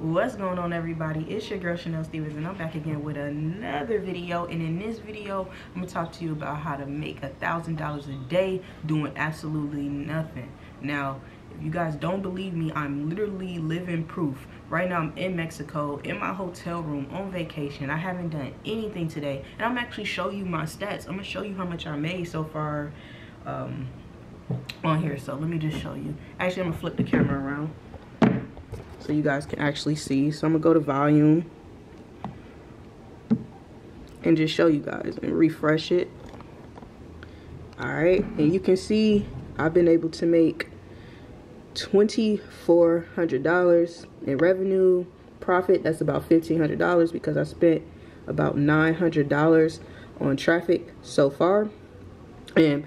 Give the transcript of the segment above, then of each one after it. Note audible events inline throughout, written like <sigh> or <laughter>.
what's going on everybody? It's your girl chanel stevens and i'm back again with another video. And in this video i'm gonna talk to you about how to make a thousand dollars a day doing absolutely nothing. Now if you guys don't believe me i'm literally living proof. Right now i'm in mexico in my hotel room on vacation. I haven't done anything today. And i'm actually show you my stats. I'm gonna show you how much i made so far um, on here. So let me just show you. Actually i'm gonna flip the camera around so you guys can actually see. So I'm gonna go to Voluum and just show you guys and refresh it. All right, and you can see I've been able to make $2,400 in revenue profit. That's about $1,500 because I spent about $900 on traffic so far. And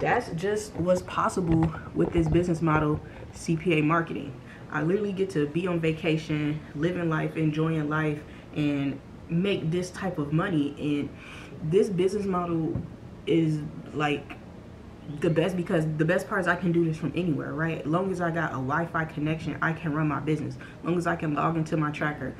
that's just what's possible with this business model, CPA marketing. I literally get to be on vacation, living life, enjoying life, and make this type of money. And this business model is like the best because the best part is I can do this from anywhere, right? As long as I got a Wi-Fi connection, I can run my business. As long as I can log into my tracker,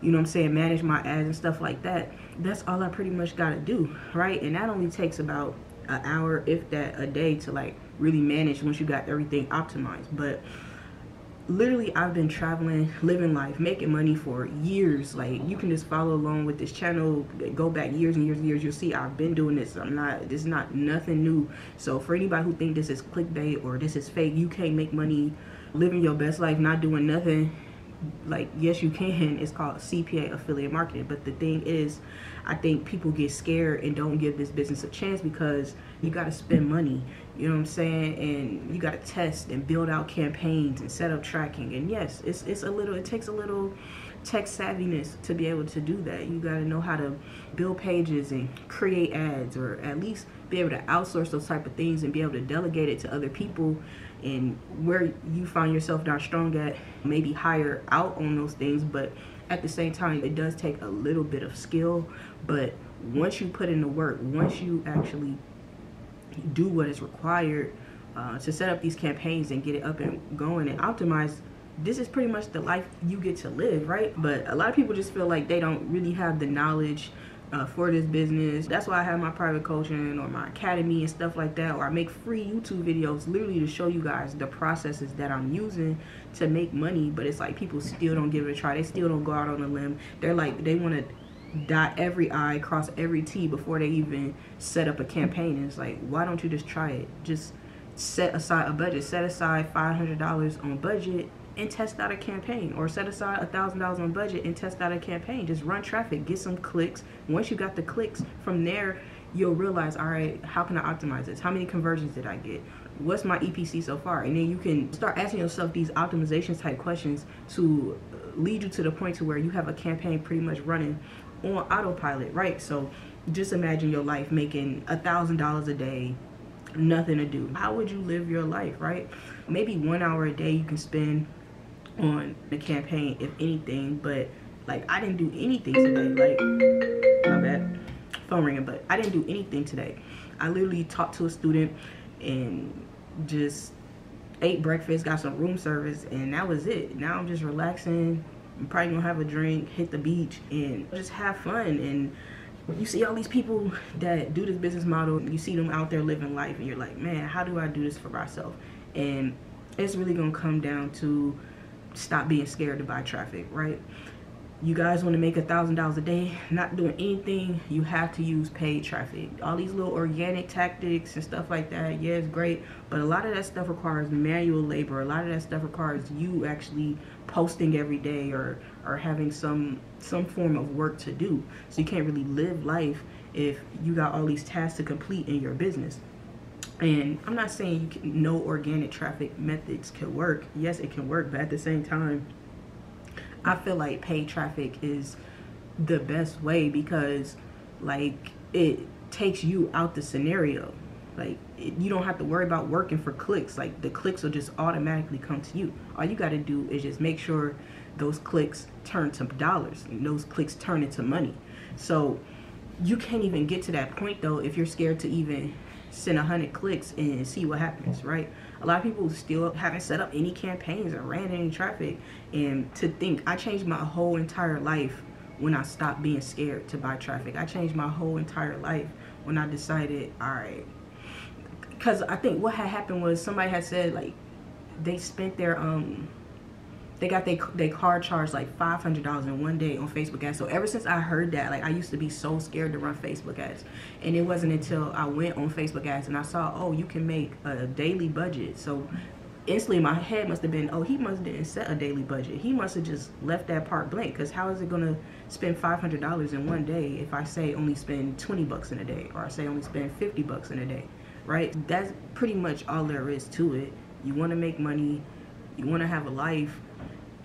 you know what I'm saying, manage my ads and stuff like that. That's all I pretty much got to do, right? And that only takes about an hour, if that, a day to like really manage once you got everything optimized. But literally I've been traveling, living life, making money for years. Like you can just follow along with this channel, go back years and years and years. You'll see I've been doing this. I'm not. This is not nothing new. So for anybody who think this is clickbait or this is fake, you can't make money living your best life, not doing nothing like yes you can. It's called cpa affiliate marketing. But the thing is i think people get scared and don't give this business a chance because you got to spend money. You know what i'm saying? And you got to test and build out campaigns and set up tracking. And yes it's it's a little it takes a little tech savviness to be able to do that. You got to know how to build pages and create ads or at least be able to outsource those type of things and be able to delegate it to other people and where you find yourself not strong at maybe hire out on those things but at the same time it does take a little bit of skill. But once you put in the work once you actually do what is required uh, to set up these campaigns and get it up and going and optimize this is pretty much the life you get to live right? But a lot of people just feel like they don't really have the knowledge uh, for this business. That's why I have my private coaching or my academy and stuff like that. Or I make free YouTube videos literally to show you guys the processes that I'm using to make money. But it's like people still don't give it a try. They still don't go out on a limb. They're like, they want to dot every I, cross every T before they even set up a campaign. And it's like, why don't you just try it? Just set aside a budget. Set aside $500 on budget and test out a campaign or set aside a thousand dollars on budget and test out a campaign. Just run traffic get some clicks. Once you got the clicks from there you'll realize all right how can i optimize this? How many conversions did i get? What's my epc so far? And then you can start asking yourself these optimization type questions to lead you to the point to where you have a campaign pretty much running on autopilot right? So just imagine your life making a thousand dollars a day nothing to do. How would you live your life right? Maybe one hour a day you can spend on the campaign, if anything. But like, I didn't do anything today. Like, my bad, phone ringing. But I didn't do anything today. I literally talked to a student and just ate breakfast, got some room service, and that was it. Now I'm just relaxing. I'm probably gonna have a drink, hit the beach, and just have fun. And you see all these people that do this business model, you see them out there living life, and you're like, man, how do I do this for myself? And it's really gonna come down to stop being scared to buy traffic, right? You guys want to make a thousand dollars a day, not doing anything, you have to use paid traffic. All these little organic tactics and stuff like that, yeah, it's great, but a lot of that stuff requires manual labor. A lot of that stuff requires you actually posting every day or or having some some form of work to do. So you can't really live life if you got all these tasks to complete in your business and i'm not saying you can no organic traffic methods can work. Yes it can work but at the same time i feel like paid traffic is the best way because like it takes you out the scenario. Like it, you don't have to worry about working for clicks. Like the clicks will just automatically come to you. All you got to do is just make sure those clicks turn to dollars and those clicks turn into money. So you can't even get to that point though if you're scared to even send a hundred clicks and see what happens, right? a lot of people still haven't set up any campaigns or ran any traffic. And to think i changed my whole entire life when i stopped being scared to buy traffic. I changed my whole entire life when i decided all right. Because i think what had happened was somebody had said like they spent their um they got they they car charged like five hundred dollars in one day on Facebook ads. So ever since I heard that, like I used to be so scared to run Facebook ads, and it wasn't until I went on Facebook ads and I saw, oh, you can make a daily budget. So instantly my head must have been, oh, he must didn't set a daily budget. He must have just left that part blank. Cause how is it gonna spend five hundred dollars in one day if I say only spend twenty bucks in a day, or I say only spend fifty bucks in a day, right? That's pretty much all there is to it. You want to make money, you want to have a life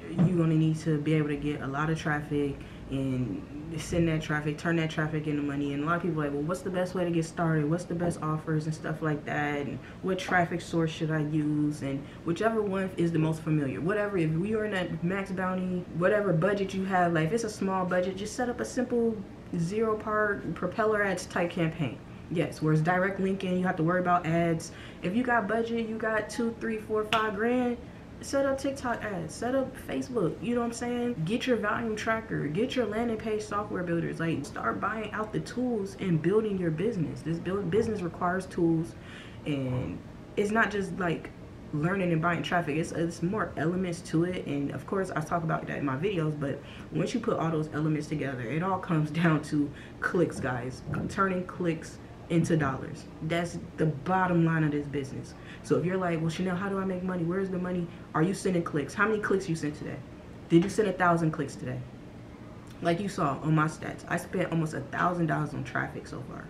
you're gonna need to be able to get a lot of traffic and send that traffic, turn that traffic into money. And a lot of people are like, well, what's the best way to get started? What's the best offers and stuff like that? And what traffic source should I use? And whichever one is the most familiar. Whatever, if we are in that MaxBounty, whatever budget you have, like if it's a small budget, just set up a simple Zeropark propeller ads type campaign. Yes, where it's direct linking, you have to worry about ads. If you got budget, you got two, three, four, five grand, set up TikTok ads, set up Facebook, you know what I'm saying? Get your Voluum tracker, get your landing page software builders, like start buying out the tools and building your business. This build business requires tools and it's not just like learning and buying traffic it's, it's more elements to it and of course i talk about that in my videos but once you put all those elements together it all comes <laughs> down to clicks guys turning clicks into dollars. That's the bottom line of this business. So if you're like, well, Chanel, how do I make money? Where's the money? Are you sending clicks? How many clicks you sent today? Did you send a thousand clicks today? Like you saw on my stats, I spent almost a thousand dollars on traffic so far.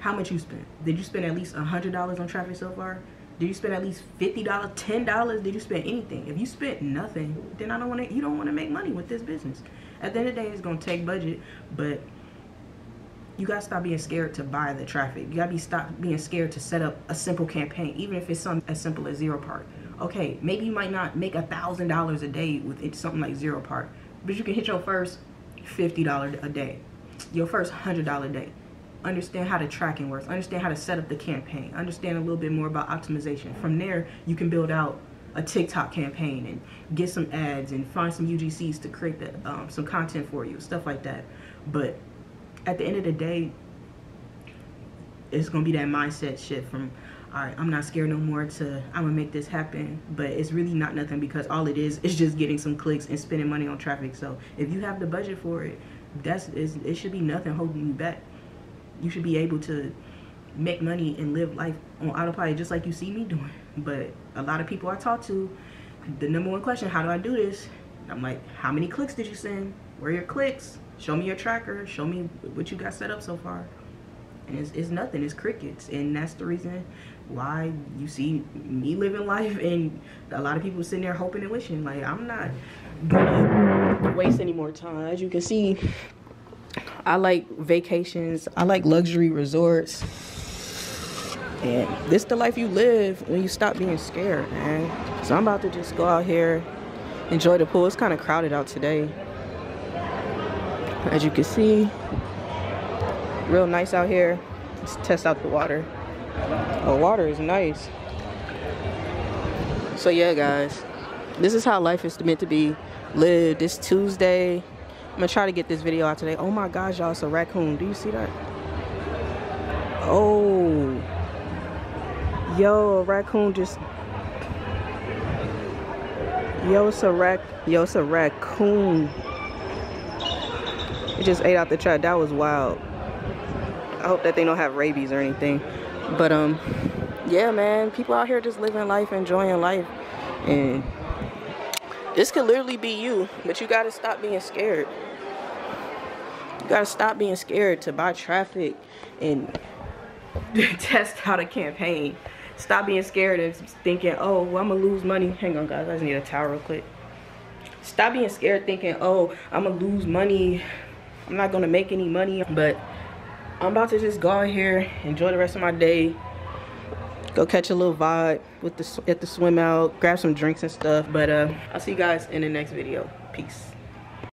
How much you spent? Did you spend at least a hundred dollars on traffic so far? Did you spend at least fifty dollars, ten dollars? Did you spend anything? If you spent nothing, then I don't want to. You don't want to make money with this business. At the end of the day, it's gonna take budget, but you gotta stop being scared to buy the traffic. You gotta be stop being scared to set up a simple campaign, even if it's something as simple as Zeropark. Okay, maybe you might not make a thousand dollars a day with something like Zeropark, but you can hit your first fifty dollar a day, your first hundred dollar a day. Understand how the tracking works. Understand how to set up the campaign. Understand a little bit more about optimization. From there, you can build out a TikTok campaign and get some ads and find some UGCs to create the, um, some content for you, stuff like that. But at the end of the day, it's gonna be that mindset shift from all right, I'm not scared no more to I'm gonna make this happen. But it's really not nothing because all it is <laughs> is just getting some clicks and spending money on traffic. So if you have the budget for it, that's it should be nothing holding you back. You should be able to make money and live life on autopilot just like you see me doing. <laughs> But a lot of people I talk to, the number one question, how do I do this? I'm like, how many clicks did you send? Where your clicks? Show me your tracker. Show me what you got set up so far. And it's, it's nothing. It's crickets. And that's the reason why you see me living life <laughs> and a lot of people sitting there hoping and wishing. Like, I'm not gonna waste any more time. As you can see, I like vacations. I like luxury resorts. And this the life you live when you stop being scared, man. So I'm about to just go out here, enjoy the pool. It's kind of crowded out today as you can see real nice out here. Let's test out the water. The water is nice. So yeah guys this is how life is meant to be. Lived this tuesday. I'm gonna try to get this video out today. Oh my gosh y'all it's a raccoon. Do you see that? Oh. Yo a raccoon just. Yo it's a rac yo it's a raccoon it just ate out the trap. That was wild. I hope that they don't have rabies or anything. But um, yeah, man, people out here just living life, enjoying life, and this could literally be you. But you gotta stop being scared. You gotta stop being scared to buy traffic and <laughs> test out a campaign. Stop being scared and thinking, oh, well, I'm gonna lose money. Hang on, guys. I just need a towel real quick. Stop being scared thinking, oh, I'm gonna lose money I'm not gonna make any money, but I'm about to just go out here, enjoy the rest of my day, go catch a little vibe with the at the swim out, grab some drinks and stuff. But uh, I'll see you guys in the next video. Peace.